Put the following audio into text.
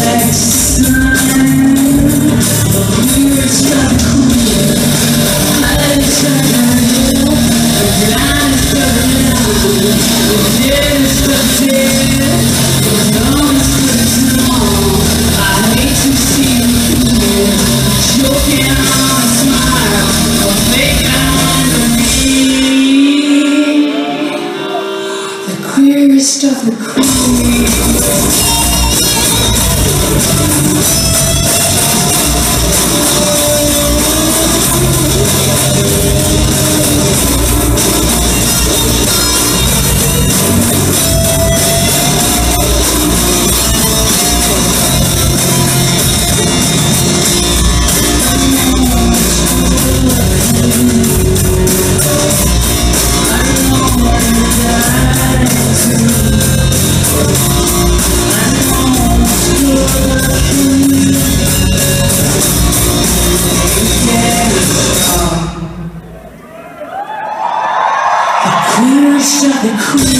Next. taste of the. shot it.